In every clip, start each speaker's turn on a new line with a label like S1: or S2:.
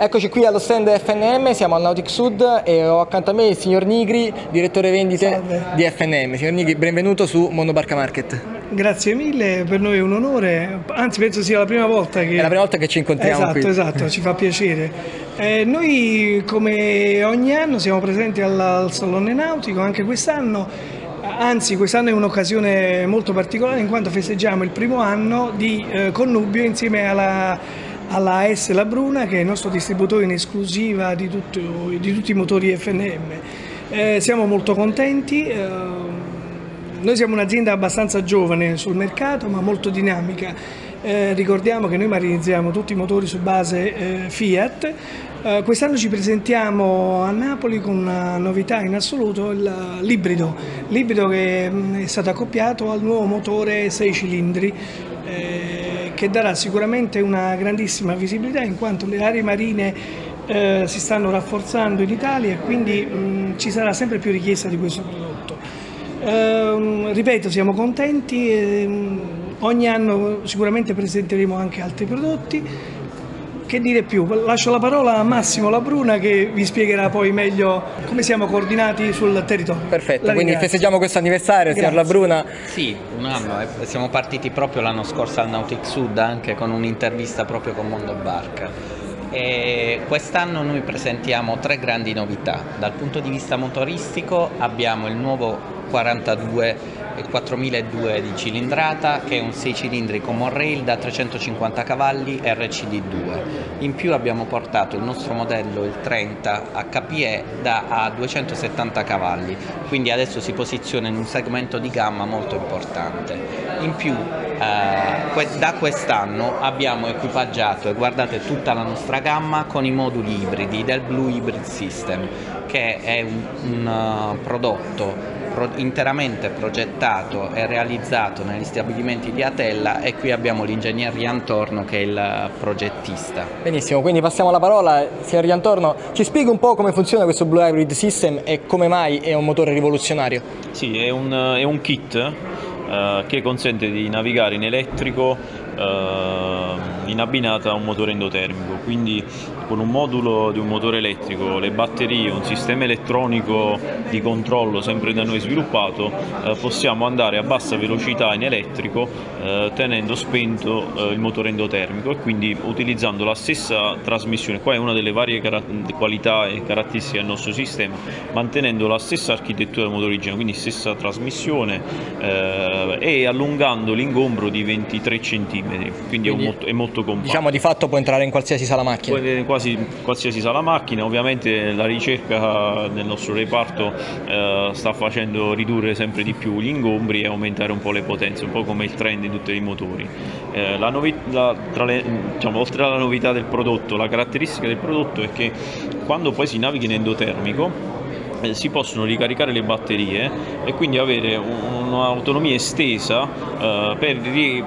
S1: Eccoci qui allo stand FNM, siamo al Nautic Sud e ho accanto a me il signor Nigri, direttore vendite
S2: Salve.
S1: di FNM. Signor Nigri, benvenuto su Mondo Barca Market.
S2: Grazie mille, per noi è un onore, anzi penso sia la prima volta che...
S1: È la prima volta che ci incontriamo
S2: esatto,
S1: qui.
S2: Esatto, ci fa piacere. Eh, noi come ogni anno siamo presenti al, al Salone Nautico, anche quest'anno, anzi quest'anno è un'occasione molto particolare in quanto festeggiamo il primo anno di eh, connubio insieme alla alla AS La Bruna che è il nostro distributore in esclusiva di, tutto, di tutti i motori FNM. Eh, siamo molto contenti, eh, noi siamo un'azienda abbastanza giovane sul mercato ma molto dinamica. Eh, ricordiamo che noi marinizziamo tutti i motori su base eh, Fiat. Eh, quest'anno ci presentiamo a Napoli con una novità in assoluto, l'ibrido, l'ibrido che mh, è stato accoppiato al nuovo motore 6 cilindri eh, che darà sicuramente una grandissima visibilità in quanto le aree marine eh, si stanno rafforzando in Italia e quindi mh, ci sarà sempre più richiesta di questo prodotto. Ehm, ripeto, siamo contenti, ehm, ogni anno sicuramente presenteremo anche altri prodotti. Che dire più? Lascio la parola a Massimo Labruna che vi spiegherà poi meglio come siamo coordinati sul territorio.
S1: Perfetto,
S2: La
S1: quindi
S2: ringrazio.
S1: festeggiamo questo anniversario, signor. Labruna.
S3: Sì, un anno, eh, siamo partiti proprio l'anno scorso al Nautic Sud anche con un'intervista proprio con Mondo Barca. E quest'anno noi presentiamo tre grandi novità. Dal punto di vista motoristico abbiamo il nuovo 42 e 4002 di cilindrata che è un 6 cilindri con monorail da 350 cavalli RCD2. In più abbiamo portato il nostro modello il 30 HPE da a 270 cavalli, quindi adesso si posiziona in un segmento di gamma molto importante. In più eh, da quest'anno abbiamo equipaggiato e guardate tutta la nostra gamma con i moduli ibridi del Blue Hybrid System che è un, un, uh, prodotto pro- interamente progettato e realizzato negli stabilimenti di Atella e qui abbiamo l'ingegnere Riantorno che è il progettista.
S1: Benissimo, quindi passiamo la parola, signor Riantorno, ci spiega un po' come funziona questo Blue Hybrid System e come mai è un motore rivoluzionario.
S4: Sì, è un, è un kit eh, che consente di navigare in elettrico eh, in abbinata a un motore endotermico, quindi con un modulo di un motore elettrico, le batterie, un sistema elettronico di controllo sempre da noi sviluppato, eh, possiamo andare a bassa velocità in elettrico eh, tenendo spento eh, il motore endotermico e quindi utilizzando la stessa trasmissione. Qua è una delle varie qualità e caratteristiche del nostro sistema, mantenendo la stessa architettura del motore originale, quindi stessa trasmissione eh, e allungando l'ingombro di 23 cm, quindi, è,
S1: Quindi,
S4: molto, è molto compatto.
S1: Diciamo di fatto può entrare in qualsiasi sala macchina.
S4: Può vedere quasi qualsiasi sala macchina, ovviamente la ricerca nel nostro reparto eh, sta facendo ridurre sempre di più gli ingombri e aumentare un po' le potenze, un po' come il trend di tutti i motori. Eh, la novi- la- le- diciamo, oltre alla novità del prodotto, la caratteristica del prodotto è che quando poi si navighi in endotermico eh, si possono ricaricare le batterie e quindi avere un- un'autonomia estesa eh, per ri-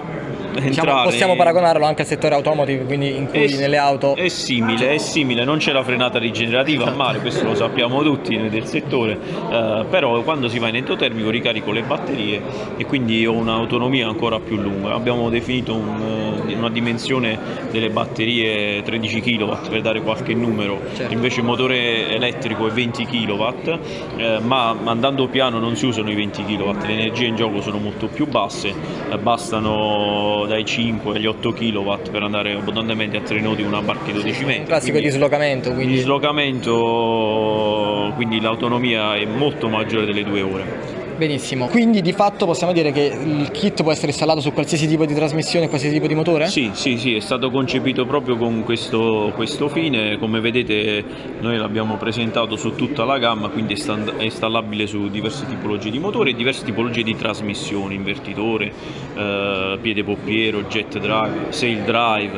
S1: Diciamo, possiamo paragonarlo anche al settore automotive, quindi in cui
S4: è-
S1: nelle auto
S4: È simile, è simile, non c'è la frenata rigenerativa a mare, questo lo sappiamo tutti noi del settore, eh, però quando si va in endotermico ricarico le batterie e quindi ho un'autonomia ancora più lunga. Abbiamo definito un, eh, una dimensione delle batterie 13 kW per dare qualche numero,
S1: Certo.
S4: invece il motore elettrico è 20 kW, eh, ma andando piano non si usano i 20 kW, le energie in gioco sono molto più basse, eh, bastano dai 5 agli 8 kW per andare abbondantemente a tre nodi una barca di 12 metri.
S1: un classico
S4: quindi
S1: dislocamento,
S4: il
S1: quindi
S4: dislocamento, quindi l'autonomia è molto maggiore delle due ore.
S1: Benissimo. Quindi di fatto possiamo dire che il kit può essere installato su qualsiasi tipo di trasmissione, qualsiasi tipo di motore?
S4: Sì, sì, sì, è stato concepito proprio con questo, questo fine, come vedete noi l'abbiamo presentato su tutta la gamma, quindi è, installabile su diverse tipologie di motori e diverse tipologie di trasmissioni, invertitore, eh, piede poppiero, jet drive, sail drive,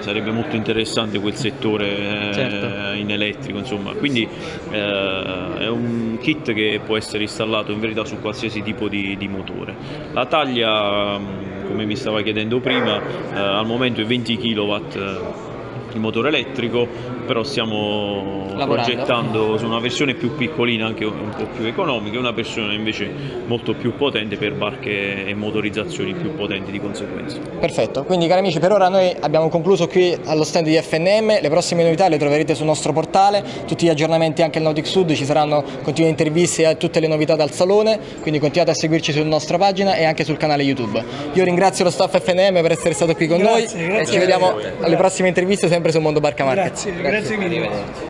S4: sarebbe molto interessante quel settore eh,
S1: Certo.
S4: in elettrico, insomma, quindi eh, è un kit che può essere installato in verità su qualsiasi tipo di, di motore. La taglia, mh, come mi stava chiedendo prima, eh, al momento è 20 kW il motore elettrico, però stiamo
S1: Lavorando.
S4: progettando su una versione più piccolina, anche un po' più economica, e una versione invece molto più potente per barche e motorizzazioni più potenti di conseguenza.
S1: Perfetto, quindi cari amici per ora noi abbiamo concluso qui allo stand di FNM, le prossime novità le troverete sul nostro portale, tutti gli aggiornamenti anche al Nautic Sud, ci saranno continue interviste a tutte le novità dal salone, quindi continuate a seguirci sulla nostra pagina e anche sul canale YouTube. Io ringrazio lo staff FNM per essere stato qui con
S2: Grazie,
S1: noi
S2: grazie
S1: e ci
S2: a
S1: vediamo alle prossime interviste sempre su Mondo Barca Market.
S2: Grazie, grazie mille.